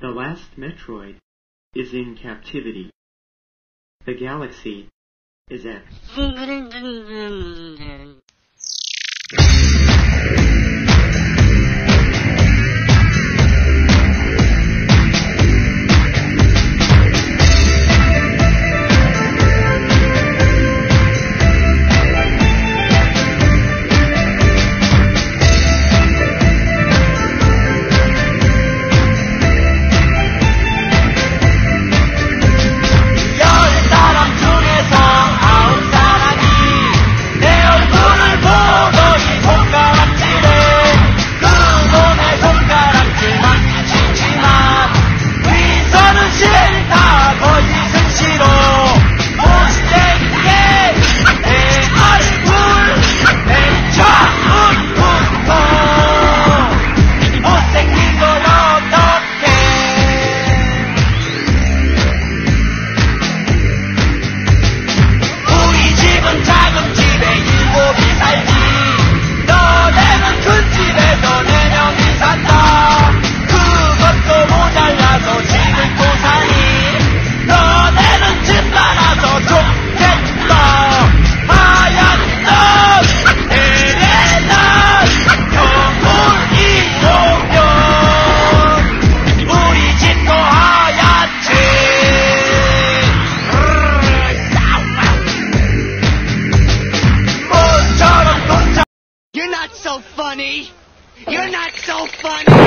The last Metroid is in captivity. The galaxy is at You're not so funny!